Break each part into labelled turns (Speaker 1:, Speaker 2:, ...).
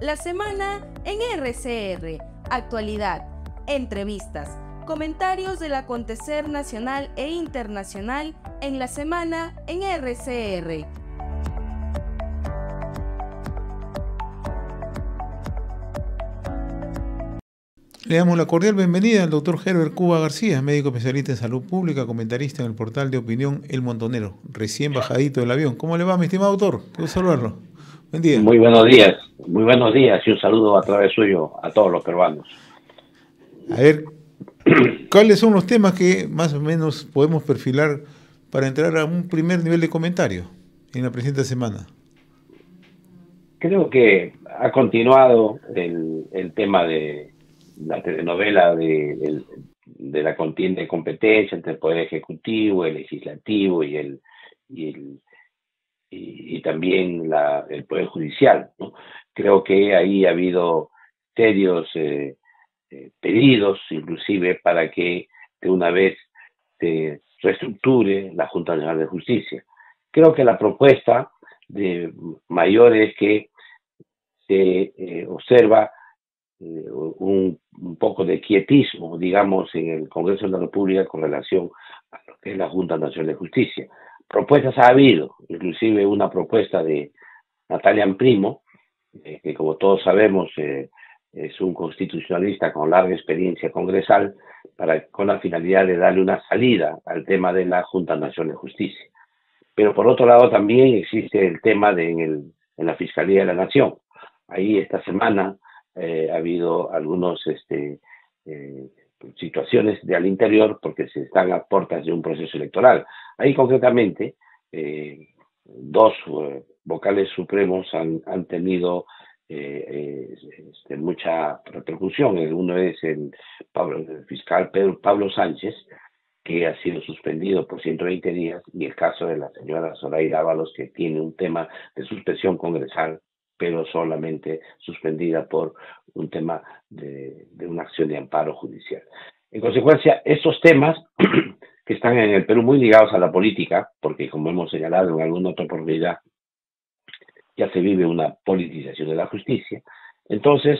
Speaker 1: La semana en RCR. Actualidad, entrevistas, comentarios del acontecer nacional e internacional en la semana en RCR.
Speaker 2: Le damos la cordial bienvenida al doctor Herbert Cuba García, médico especialista en salud pública, comentarista en el portal de opinión El Montonero, recién bajadito del avión. ¿Cómo le va, mi estimado doctor? Quiero saludarlo.
Speaker 3: Buen día. Muy buenos días, muy buenos días y un saludo a través suyo a todos los peruanos.
Speaker 2: A ver, ¿cuáles son los temas que más o menos podemos perfilar para entrar a un primer nivel de comentario en la presente semana?
Speaker 3: Creo que ha continuado el, el tema de la telenovela de, la contienda de competencia entre el Poder Ejecutivo, el Legislativo y el, y, el, y, también la, el Poder Judicial. Creo que ahí ha habido serios eh, eh, pedidos, inclusive, para que de una vez se reestructure la Junta Nacional de Justicia. Creo que la propuesta de mayor es que se eh, observa un, poco de quietismo, digamos, en el Congreso de la República con relación a lo que es la Junta Nacional de Justicia. Propuestas ha habido, inclusive una propuesta de Natalia Primo, eh, que como todos sabemos eh, es un constitucionalista con larga experiencia congresal, para, con la finalidad de darle una salida al tema de la Junta Nacional de Justicia. Pero por otro lado también existe el tema de en, el, en la Fiscalía de la Nación. Ahí esta semana eh, ha habido algunos este, eh, situaciones de al interior porque se están a puertas de un proceso electoral. Ahí concretamente eh, dos vocales supremos han, han tenido este, mucha repercusión. Uno es el, el fiscal Pedro, Pablo Sánchez, que ha sido suspendido por 120 días, y el caso de la señora Zoraida Ábalos, que tiene un tema de suspensión congresal pero solamente suspendida por un tema de, una acción de amparo judicial. En consecuencia, estos temas que están en el Perú muy ligados a la política, porque como hemos señalado en alguna otra oportunidad, ya se vive una politización de la justicia, entonces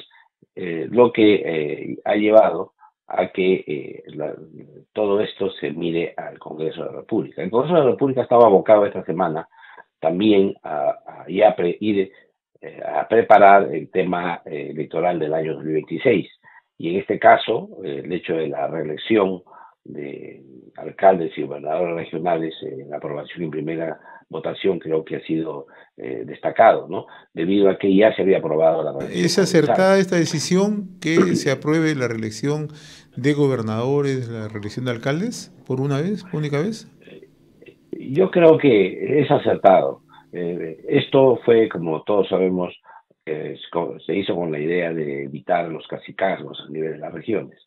Speaker 3: eh, lo que eh, ha llevado a que eh, todo esto se mire al Congreso de la República. El Congreso de la República estaba abocado esta semana también a, a, ir eh, a preparar el tema eh, electoral del año 2026. Y en este caso, el hecho de la reelección de alcaldes y gobernadores regionales en aprobación en primera votación creo que ha sido destacado, ¿no? Debido a que ya se había aprobado la
Speaker 2: reelección. ¿Es acertada esta decisión que se apruebe la reelección de gobernadores, la reelección de alcaldes, por una vez, única vez?
Speaker 3: Yo creo que es acertado. Eh, esto fue, como todos sabemos, eh, se hizo con la idea de evitar los cacicazgos a nivel de las regiones.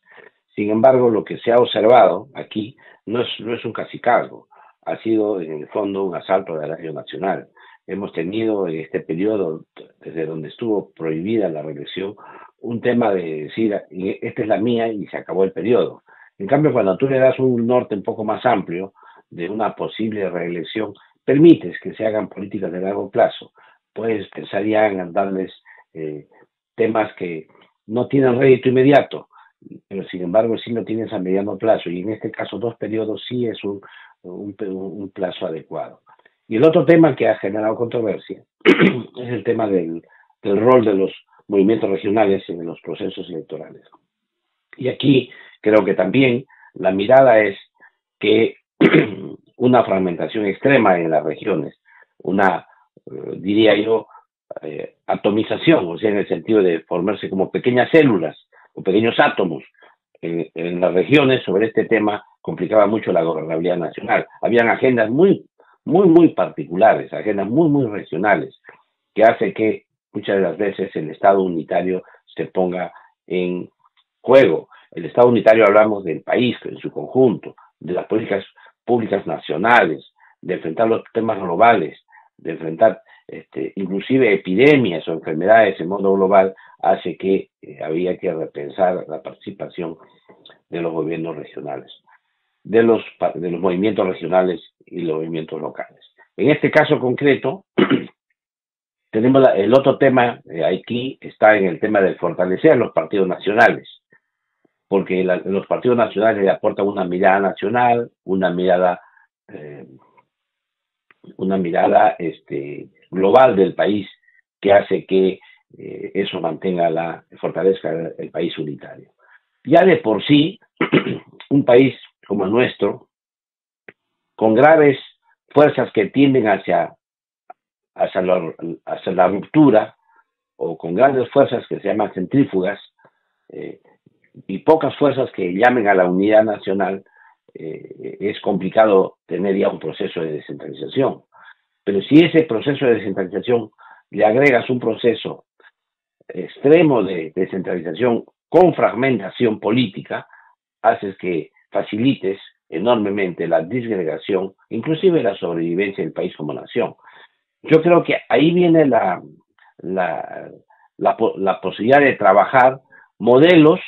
Speaker 3: Sin embargo, lo que se ha observado aquí no es, no es un cacicazgo, ha sido en el fondo un asalto al radio nacional. Hemos tenido en este periodo, desde donde estuvo prohibida la reelección, un tema de decir, esta es la mía y se acabó el periodo. En cambio, cuando tú le das un norte un poco más amplio de una posible reelección, permites que se hagan políticas de largo plazo, pues pensarían en darles eh, temas que no tienen rédito inmediato, pero sin embargo sí lo tienes a mediano plazo, y en este caso dos periodos sí es un, un, plazo adecuado. Y el otro tema que ha generado controversia es el tema del, del rol de los movimientos regionales en los procesos electorales. Y aquí creo que también la mirada es que una fragmentación extrema en las regiones, una, eh, diría yo, eh, atomización, o sea, en el sentido de formarse como pequeñas células o pequeños átomos en, en las regiones sobre este tema complicaba mucho la gobernabilidad nacional. Habían agendas muy, muy, muy particulares, agendas muy, muy regionales, que hace que muchas de las veces el Estado unitario se ponga en juego. El Estado unitario hablamos del país en su conjunto, de las políticas públicas nacionales, de enfrentar los temas globales, de enfrentar este, inclusive epidemias o enfermedades en modo global, hace que eh, había que repensar la participación de los gobiernos regionales, de los, de los movimientos regionales y los movimientos locales. En este caso concreto, tenemos el otro tema eh, aquí está en el tema de fortalecer los partidos nacionales, porque los partidos nacionales le aportan una mirada nacional, una mirada eh, una mirada este, global del país que hace que eh, eso mantenga la fortalezca el país unitario. Ya de por sí, un país como el nuestro, con graves fuerzas que tienden hacia hacia la, ruptura o con grandes fuerzas que se llaman centrífugas eh, y pocas fuerzas que llamen a la unidad nacional, eh, es complicado tener ya un proceso de descentralización. Pero si ese proceso de descentralización le agregas un proceso extremo de descentralización con fragmentación política, haces que facilites enormemente la disgregación, inclusive la sobrevivencia del país como nación. Yo creo que ahí viene la, la, la, posibilidad de trabajar modelos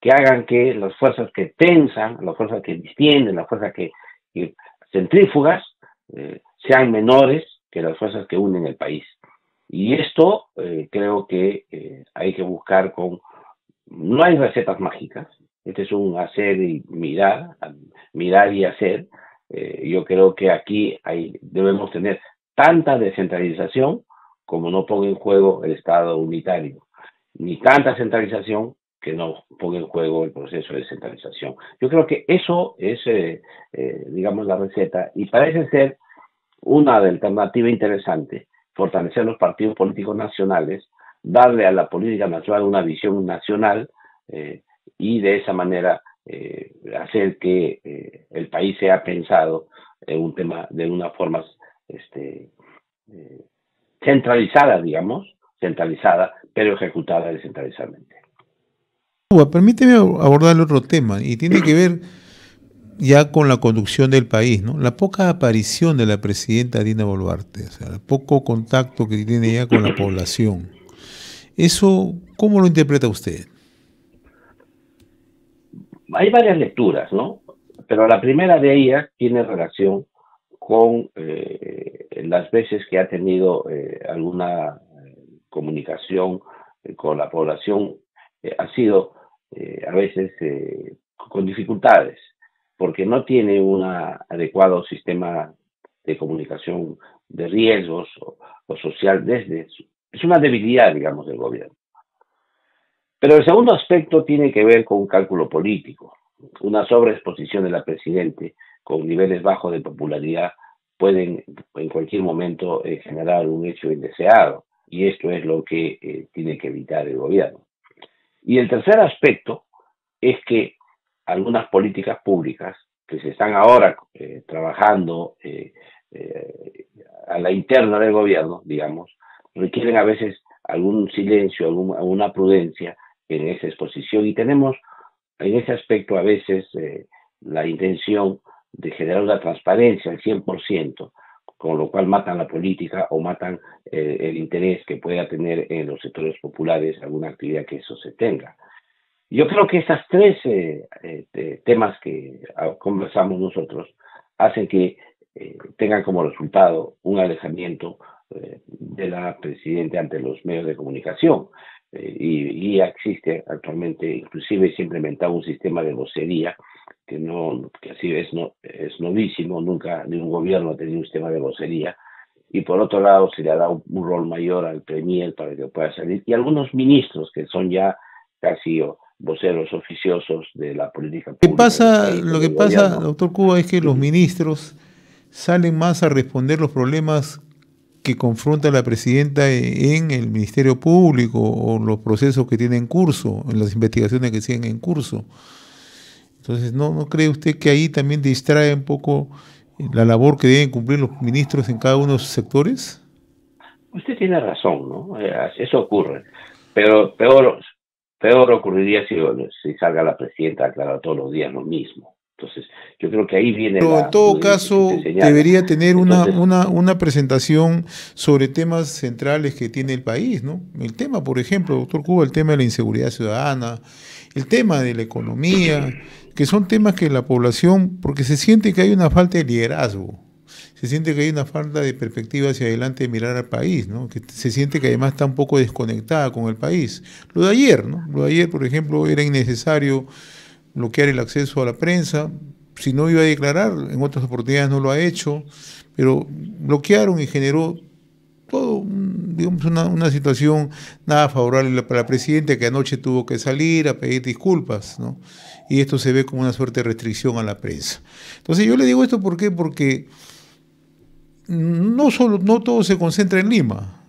Speaker 3: que hagan que las fuerzas que tensan, las fuerzas que distienden, las fuerzas que, centrífugas, eh, sean menores que las fuerzas que unen el país. Y esto eh, creo que eh, hay que buscar con... No hay recetas mágicas, este es un hacer y mirar, mirar y hacer. yo creo que aquí hay, debemos tener tanta descentralización como no ponga en juego el Estado unitario, ni tanta centralización que no ponga en juego el proceso de descentralización. Yo creo que eso es, eh, eh, digamos, la receta y parece ser una alternativa interesante, fortalecer los partidos políticos nacionales, darle a la política nacional una visión nacional eh, y de esa manera hacer que el país sea pensado en un tema de una forma este, centralizada, digamos, centralizada, pero ejecutada descentralizadamente.
Speaker 2: Permíteme abordar otro tema, y tiene que ver ya con la conducción del país, ¿no? La poca aparición de la presidenta Dina Boluarte, o sea, el poco contacto que tiene ya con la población. Eso, ¿cómo lo interpreta usted?
Speaker 3: Hay varias lecturas, ¿no? Pero la primera de ellas tiene relación con eh, las veces que ha tenido eh, alguna eh, comunicación con la población, ha sido a veces con dificultades, porque no tiene un adecuado sistema de comunicación de riesgos o, social desde es una debilidad, digamos, del gobierno. Pero el segundo aspecto tiene que ver con un cálculo político. Una sobreexposición de la Presidente con niveles bajos de popularidad pueden en cualquier momento eh, generar un hecho indeseado y esto es lo que eh, tiene que evitar el gobierno. Y el tercer aspecto es que algunas políticas públicas que se están ahora eh, trabajando a la interna del gobierno, digamos, requieren a veces algún silencio, alguna prudencia en esa exposición. Y tenemos en ese aspecto a veces la intención de generar una transparencia al 100%, con lo cual matan la política o matan eh, el interés que pueda tener en los sectores populares alguna actividad que eso se tenga. Yo creo que esas tres eh, eh, temas que ah, conversamos nosotros hacen que tengan como resultado un alejamiento de la presidenta ante los medios de comunicación. y, y, existe actualmente, inclusive se ha implementado un sistema de vocería que no que así es no es novísimo nunca ningún gobierno ha tenido un sistema de vocería y por otro lado se le ha dado un rol mayor al premier para que pueda salir y algunos ministros que son ya casi voceros oficiosos de la política
Speaker 2: pública. pasa, lo que pasa, doctor Cuba, es que los ministros salen más a responder los problemas que confronta la presidenta en el Ministerio Público o los procesos que tienen en curso, en las investigaciones que siguen en curso. Entonces, ¿no, ¿no cree usted que ahí también distrae un poco la labor que deben cumplir los ministros en cada uno de sus sectores?
Speaker 3: Usted tiene razón, ¿no? Eh, eso ocurre. Pero peor, peor ocurriría si, si salga la presidenta a todos los días lo mismo. Entonces, yo creo que ahí viene.
Speaker 2: Pero en todo caso, debería tener una, una, una presentación sobre temas centrales que tiene el país, ¿no? El tema, por ejemplo, doctor Cuba, el tema de la inseguridad ciudadana, el tema de la economía, que son temas que la población, porque se siente que hay una falta de liderazgo, Se siente que hay una falta de perspectiva hacia adelante de mirar al país, ¿no? Que se siente que además está un poco desconectada con el país. Lo de ayer, ¿no? Lo de ayer, por ejemplo, era innecesario bloquear el acceso a la prensa. Si no iba a declarar, en otras oportunidades no lo ha hecho, pero bloquearon y generó todo, digamos, una, una, situación nada favorable para la presidenta que anoche tuvo que salir a pedir disculpas, ¿no? Y esto se ve como una suerte de restricción a la prensa. Entonces yo le digo esto ¿por qué? porque no solo, no todo se concentra en Lima.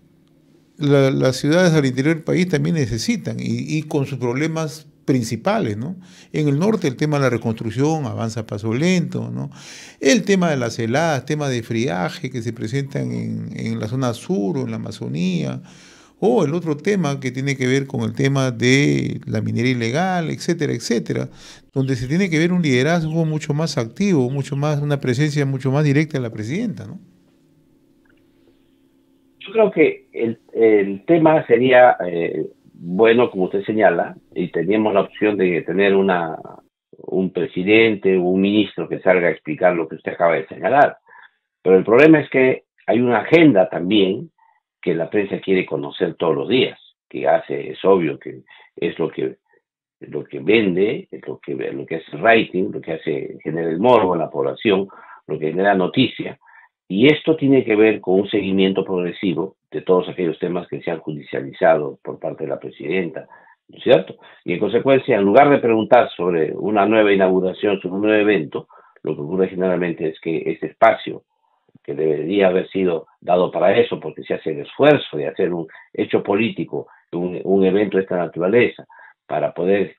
Speaker 2: las ciudades al interior del país también necesitan y, y con sus problemas principales, ¿no? En el norte el tema de la reconstrucción avanza a paso lento, ¿no? El tema de las heladas, tema de friaje que se presentan en, en la zona sur o en la Amazonía, o el otro tema que tiene que ver con el tema de la minería ilegal, etcétera, etcétera, donde se tiene que ver un liderazgo mucho más activo, mucho más, una presencia mucho más directa de la presidenta, ¿no?
Speaker 3: Yo creo que el, el tema sería eh, bueno, como usted señala, y teníamos la opción de tener una, un presidente o un ministro que salga a explicar lo que usted acaba de señalar. Pero el problema es que hay una agenda también que la prensa quiere conocer todos los días, que hace, es obvio que es lo que lo que vende, es lo que lo que hace rating, lo que hace genera el morbo en la población, lo que genera noticia, y esto tiene que ver con un seguimiento progresivo de todos aquellos temas que se han judicializado por parte de la presidenta, ¿no es cierto? Y en consecuencia, en lugar de preguntar sobre una nueva inauguración, sobre un nuevo evento, lo que ocurre generalmente es que ese espacio que debería haber sido dado para eso, porque se hace el esfuerzo de hacer un hecho político, un, evento de esta naturaleza, para poder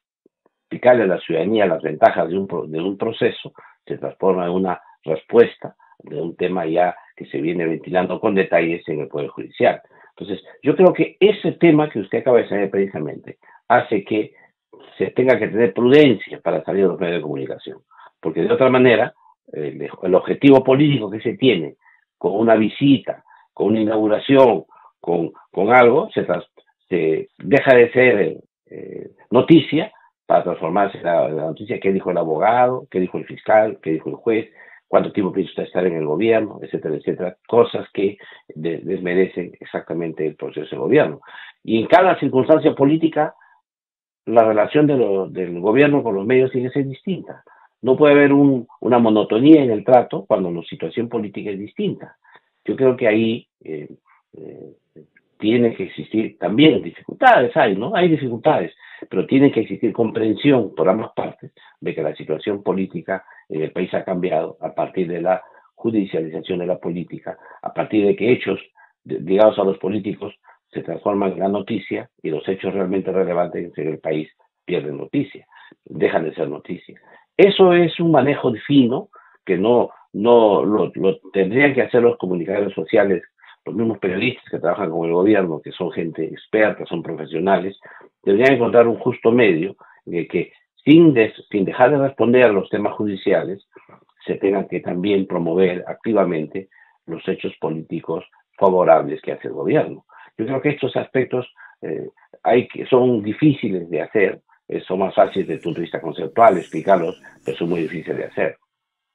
Speaker 3: explicarle a la ciudadanía las ventajas de un, de un proceso, se transforma en una respuesta de un tema ya que se viene ventilando con detalles en el Poder Judicial. Entonces, yo creo que ese tema que usted acaba de saber precisamente hace que se tenga que tener prudencia para salir de los medios de comunicación, porque de otra manera, el, objetivo político que se tiene con una visita, con una inauguración, con, con algo, se, deja de ser eh, noticia para transformarse en la, la noticia. Que dijo el abogado, que dijo el fiscal, que dijo el juez, cuánto tiempo piensa estar en el gobierno, etcétera, etcétera, cosas que desmerecen exactamente el proceso de gobierno. Y en cada circunstancia política, la relación del gobierno con los medios tiene que ser distinta. No puede haber una monotonía en el trato cuando la situación política es distinta. Yo creo que ahí eh, eh, tiene que existir también dificultades, hay, ¿no? Hay dificultades, pero tiene que existir comprensión por ambas partes de que la situación política en el país ha cambiado a partir de la judicialización de la política, a partir de que hechos ligados a los políticos se transforman en la noticia y los hechos realmente relevantes en el país pierden noticia, dejan de ser noticia. Eso es un manejo fino que no, no lo, lo tendrían que hacer los comunicadores sociales los mismos periodistas que trabajan con el gobierno, que son gente experta, son profesionales, deberían encontrar un justo medio de que sin, sin dejar de responder a los temas judiciales, se tengan que también promover activamente los hechos políticos favorables que hace el gobierno. Yo creo que estos aspectos eh, hay que, son difíciles de hacer, eh, son más fáciles desde el punto de vista conceptual explicarlos, pero son muy difíciles de hacer.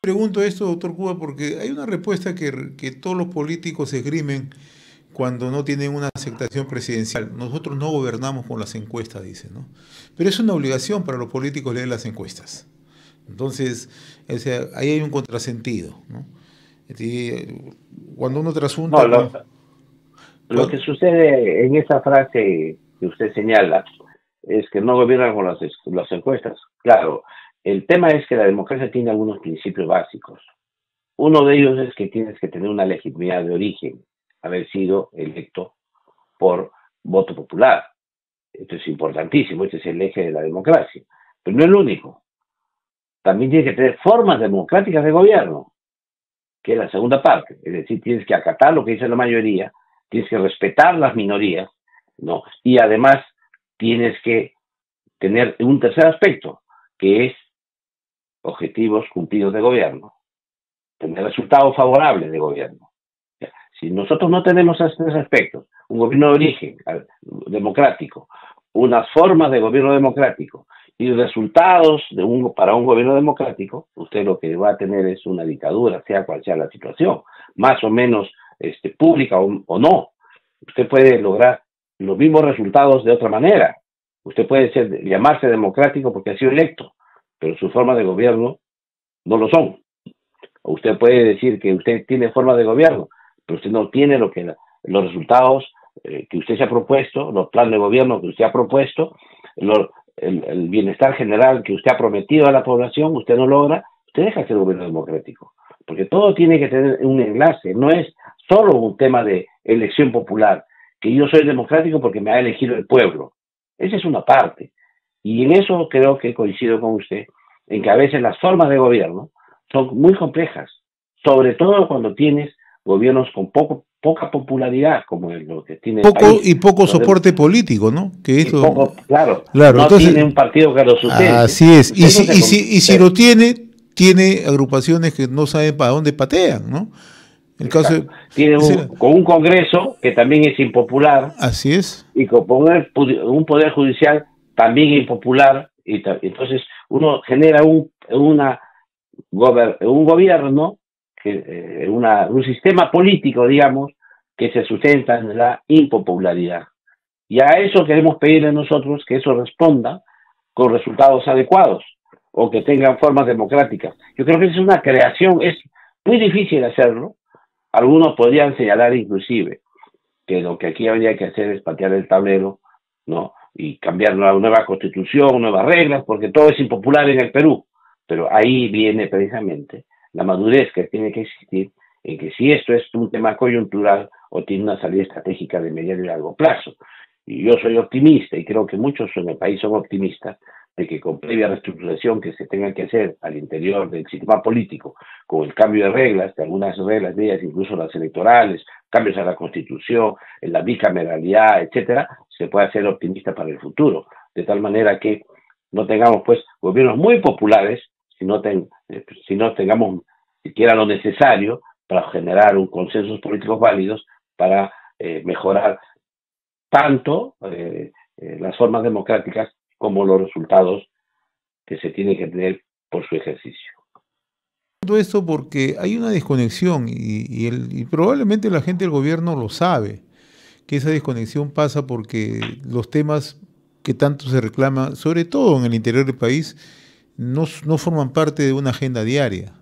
Speaker 2: Pregunto esto, doctor Cuba, porque hay una respuesta que, que todos los políticos esgrimen cuando no tienen una aceptación presidencial. Nosotros no gobernamos con las encuestas, dice, ¿no? Pero es una obligación para los políticos leer las encuestas. Entonces, ahí hay un contrasentido, ¿no? Cuando uno trasunta...
Speaker 3: No, lo, que sucede en esa frase que usted señala es que no gobiernan con las, las encuestas. Claro, el tema es que la democracia tiene algunos principios básicos. Uno de ellos es que tienes que tener una legitimidad de origen, haber sido electo por voto popular. Esto es importantísimo, este es el eje de la democracia. Pero no es el único. También tienes que tener formas democráticas de gobierno, que es la segunda parte. Es decir, tienes que acatar lo que dice la mayoría, tienes que respetar las minorías, ¿no? Y además tienes que tener un tercer aspecto, que es objetivos cumplidos de gobierno, tener resultados favorables de gobierno. Si nosotros no tenemos estos aspectos, un gobierno de origen democrático, unas formas de gobierno democrático y resultados de un, para un gobierno democrático, usted lo que va a tener es una dictadura, sea cual sea la situación, más o menos este, pública o, no. Usted puede lograr los mismos resultados de otra manera. Usted puede ser, llamarse democrático porque ha sido electo, pero su forma de gobierno no lo son. Usted puede decir que usted tiene forma de gobierno, pero usted no tiene lo que los resultados eh, que usted se ha propuesto, los planes de gobierno que usted ha propuesto, los, el, bienestar general que usted ha prometido a la población, usted no logra, usted deja de ser gobierno democrático. Porque todo tiene que tener un enlace, no es solo un tema de elección popular, que yo soy democrático porque me ha elegido el pueblo. Esa es una parte. Y en eso creo que coincido con usted, en que a veces las formas de gobierno son muy complejas, sobre todo cuando tienes gobiernos con poco poca popularidad como lo que tiene
Speaker 2: poco y poco soporte político no que esto
Speaker 3: claro claro no tiene un partido que lo sustente.
Speaker 2: Así es. Y si, y si, y si lo tiene tiene agrupaciones que no saben para dónde patean no
Speaker 3: el caso tiene un, con un congreso que también es impopular
Speaker 2: así es.
Speaker 3: y con un poder judicial también impopular y entonces uno genera un un gobierno eh, una, un sistema político, digamos, que se sustenta en la impopularidad. Y a eso queremos pedirle nosotros que eso responda con resultados adecuados o que tengan formas democráticas. Yo creo que es una creación, es muy difícil hacerlo. Algunos podrían señalar inclusive que lo que aquí habría que hacer es patear el tablero, ¿no? Y cambiar una nueva constitución, nuevas reglas, porque todo es impopular en el Perú. Pero ahí viene precisamente la madurez que tiene que existir en que si esto es un tema coyuntural o tiene una salida estratégica de mediano y largo plazo. Y yo soy optimista y creo que muchos en el país son optimistas de que con previa reestructuración que se tenga que hacer al interior del sistema político, con el cambio de reglas, de algunas reglas de ellas, incluso las electorales, cambios a la constitución, en la bicameralidad, etcétera, se pueda ser optimista para el futuro, de tal manera que no tengamos pues gobiernos muy populares si no, ten, eh, si no tengamos siquiera lo necesario para generar un consensos políticos válidos para eh, mejorar tanto eh, las formas democráticas como los resultados que se tienen que tener por su ejercicio.
Speaker 2: Todo esto porque hay una desconexión y, probablemente la gente del gobierno lo sabe, que esa desconexión pasa porque los temas que tanto se reclama, sobre todo en el interior del país, no, forman parte de una agenda diaria.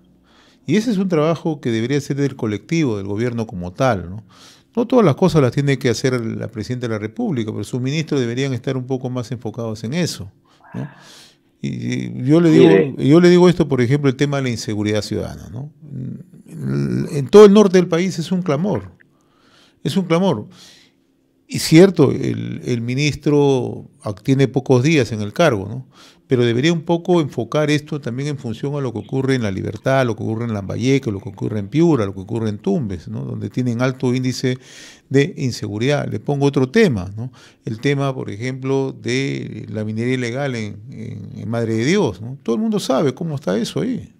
Speaker 2: Y ese es un trabajo que debería ser del colectivo, del gobierno como tal. ¿no? No todas las cosas las tiene que hacer la Presidenta de la República, pero sus ministros deberían estar un poco más enfocados en eso. Y yo le, digo, yo le digo esto, por ejemplo, el tema de la inseguridad ciudadana. ¿no? En todo el norte del país es un clamor. Es un clamor. Y cierto, el, el ministro tiene pocos días en el cargo, ¿no? Pero debería un poco enfocar esto también en función a lo que ocurre en La Libertad, lo que ocurre en Lambayeque, lo que ocurre en Piura, lo que ocurre en Tumbes, ¿no? donde tienen alto índice de inseguridad. Le pongo otro tema, ¿no? el tema, por ejemplo, de la minería ilegal en, Madre de Dios. Todo el mundo sabe cómo está eso ahí.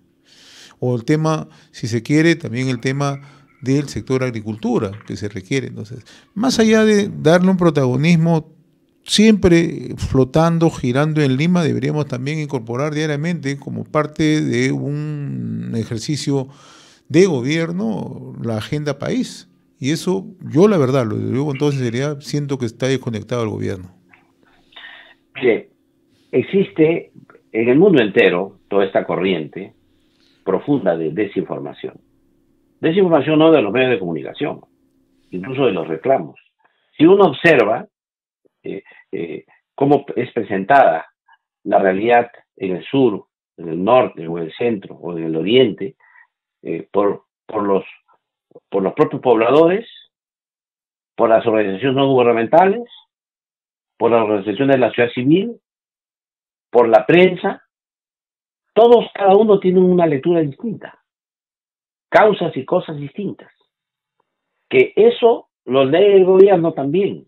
Speaker 2: O el tema, si se quiere, también el tema del sector agricultura que se requiere. Entonces, más allá de darle un protagonismo siempre flotando, girando en Lima, deberíamos también incorporar diariamente como parte de un ejercicio de gobierno la agenda país. Y eso, yo la verdad, lo digo con toda siento que está desconectado el gobierno.
Speaker 3: Sí, existe en el mundo entero toda esta corriente profunda de desinformación. Desinformación no de los medios de comunicación, incluso de los reclamos. Si uno observa, eh, eh, cómo es presentada la realidad en el sur, en el norte o en el centro o en el oriente eh, por, los propios pobladores, por las organizaciones no gubernamentales, por las organizaciones de la sociedad civil, por la prensa, todos, cada uno tiene una lectura distinta, causas y cosas distintas. Que eso lo lee el gobierno también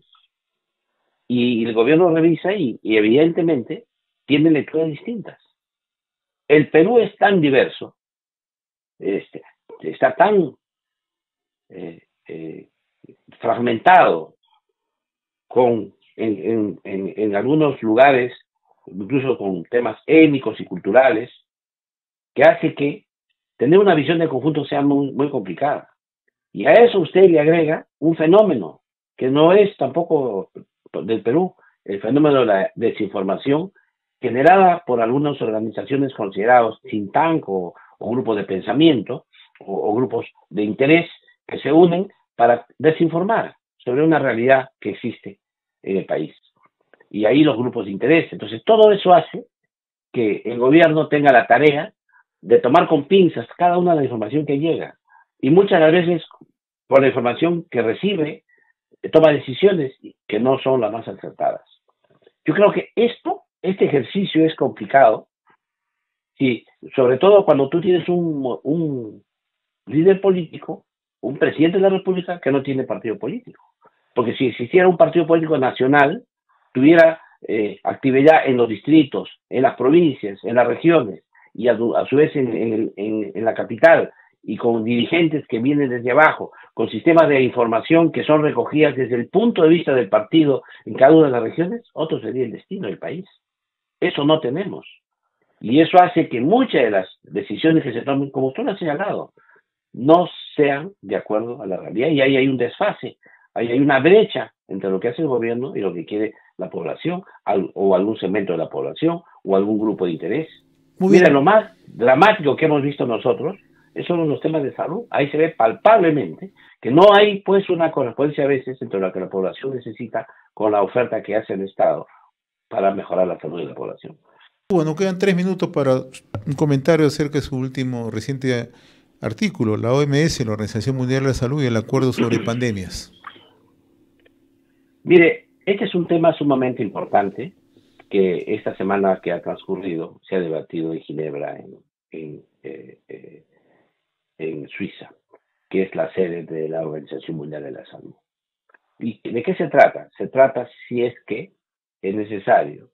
Speaker 3: y el gobierno revisa y, evidentemente tiene lecturas distintas. El Perú es tan diverso, este, está tan eh, eh, fragmentado con en, en, en, algunos lugares incluso con temas étnicos y culturales, que hace que tener una visión de conjunto sea muy, muy complicada. Y a eso usted le agrega un fenómeno que no es tampoco del Perú, el fenómeno de la desinformación generada por algunas organizaciones consideradas sin o, o grupos de pensamiento o, grupos de interés que se unen para desinformar sobre una realidad que existe en el país. Y ahí los grupos de interés. Entonces, todo eso hace que el gobierno tenga la tarea de tomar con pinzas cada una de la información que llega. Y muchas veces, por la información que recibe, toma decisiones que no son las más acertadas. Yo creo que esto, este ejercicio es complicado, y sobre todo cuando tú tienes un, líder político, un presidente de la República que no tiene partido político. Porque si existiera un partido político nacional, tuviera eh, actividad en los distritos, en las provincias, en las regiones y a, su vez en, la capital y con dirigentes que vienen desde abajo, con sistemas de información que son recogidas desde el punto de vista del partido en cada una de las regiones, otro sería el destino del país. Eso no tenemos. Y eso hace que muchas de las decisiones que se tomen, como usted lo ha señalado, no sean de acuerdo a la realidad y ahí hay un desfase, ahí hay una brecha entre lo que hace el gobierno y lo que quiere la población o algún segmento de la población o algún grupo de interés. Mira, lo más dramático que hemos visto nosotros son los temas de salud. Ahí se ve palpablemente que no hay pues una correspondencia a veces entre lo que la población necesita con la oferta que hace el Estado para mejorar la salud de la población.
Speaker 2: Bueno, quedan tres minutos para un comentario acerca de su último reciente artículo, la OMS, la Organización Mundial de la Salud y el Acuerdo sobre Pandemias.
Speaker 3: Mire, este es un tema sumamente importante que esta semana que ha transcurrido se ha debatido en Ginebra, en, eh, eh, en, Suiza, que es la sede de la Organización Mundial de la Salud. ¿Y de qué se trata? Se trata si es que es necesario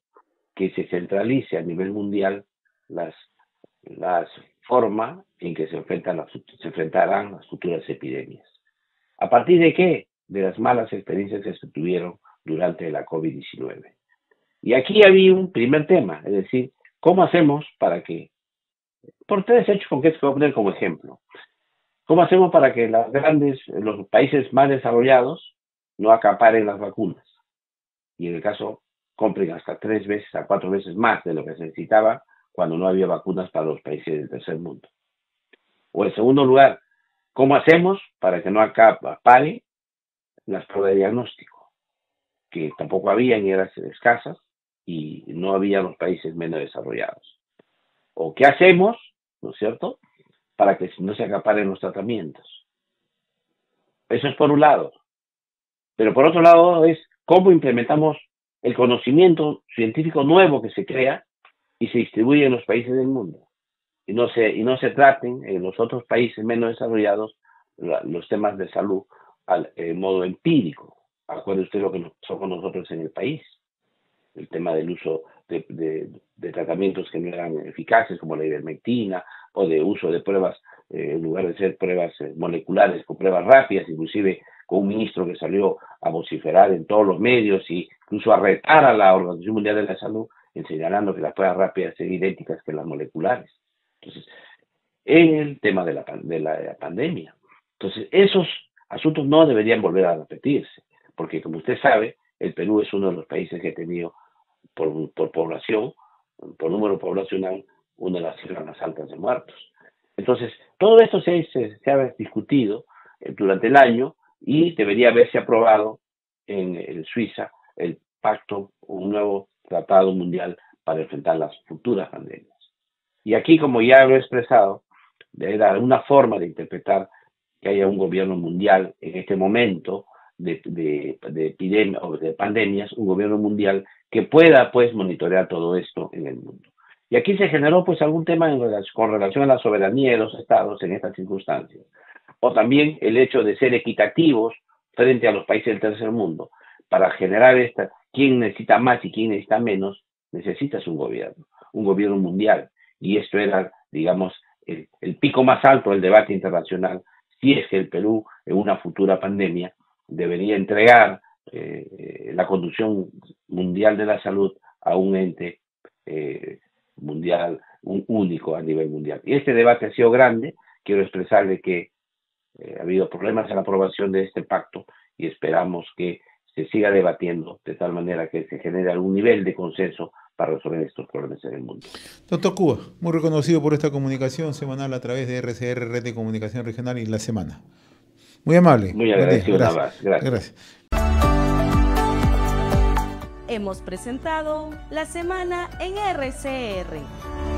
Speaker 3: que se centralice a nivel mundial las, las formas en que se, enfrentan las, se enfrentarán las futuras epidemias. ¿A partir de qué? De las malas experiencias que se tuvieron durante la COVID-19. Y aquí había un primer tema, es decir, ¿cómo hacemos para que, por tres hechos concretos que voy a poner como ejemplo, ¿cómo hacemos para que las grandes, los países más desarrollados no acaparen las vacunas? Y en el caso, compren hasta tres veces a cuatro veces más de lo que se necesitaba cuando no había vacunas para los países del tercer mundo. O en segundo lugar, ¿cómo hacemos para que no acapare las pruebas de diagnóstico? Que tampoco había ni eran escasas y no había los países menos desarrollados. ¿O qué hacemos, no es cierto?, para que no se acaparen los tratamientos. Eso es por un lado. Pero por otro lado es cómo implementamos el conocimiento científico nuevo que se crea y se distribuye en los países del mundo. Y no se, y no se traten en los otros países menos desarrollados los temas de salud al modo empírico. Acuerde usted lo que nos pasó con nosotros en el país el tema del uso de, tratamientos que no eran eficaces, como la ivermectina, o de uso de pruebas, eh, en lugar de ser pruebas eh, moleculares, con pruebas rápidas, inclusive con un ministro que salió a vociferar en todos los medios y incluso a retar a la Organización Mundial de la Salud, señalando que las pruebas rápidas son idénticas que las moleculares. Entonces, en el tema de la, de la pandemia. Entonces, esos asuntos no deberían volver a repetirse, porque como usted sabe, el Perú es uno de los países que ha tenido por, población, por número poblacional, una de las cifras más altas de muertos. Entonces, todo esto se, se, ha discutido eh, durante el año y debería haberse aprobado en, en, Suiza el pacto, un nuevo tratado mundial para enfrentar las futuras pandemias. Y aquí, como ya lo he expresado, era una forma de interpretar que haya un gobierno mundial en este momento de, de, de o de pandemias, un gobierno mundial que pueda pues monitorear todo esto en el mundo. Y aquí se generó pues algún tema en con relación a la soberanía de los estados en estas circunstancias. O también el hecho de ser equitativos frente a los países del tercer mundo. Para generar esta, quién necesita más y quién necesita menos, necesitas un gobierno, un gobierno mundial. Y esto era, digamos, el, el pico más alto del debate internacional, si es que el Perú en una futura pandemia debería entregar eh, la conducción mundial de la salud a un ente eh, mundial, un único a nivel mundial. Y este debate ha sido grande, quiero expresarle que eh, ha habido problemas en la aprobación de este pacto y esperamos que se siga debatiendo de tal manera que se genere algún nivel de consenso para resolver estos problemas en el mundo.
Speaker 2: Doctor Cuba, muy reconocido por esta comunicación semanal a través de RCR, Red de Comunicación Regional y La Semana. Muy amable.
Speaker 3: Muy agradecido, Gracias.
Speaker 2: Gracias.
Speaker 1: Hemos presentado La Semana en RCR.